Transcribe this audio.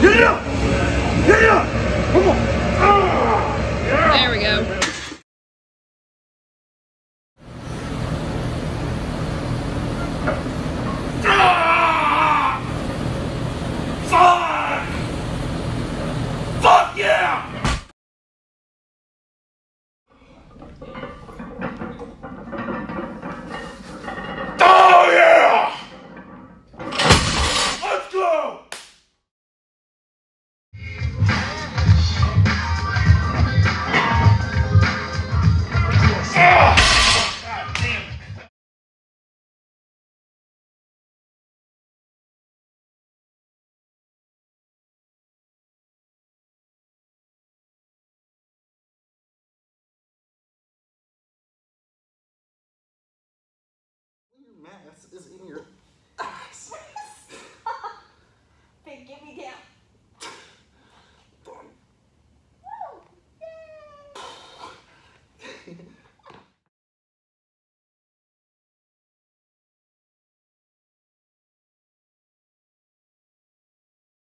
There we is in your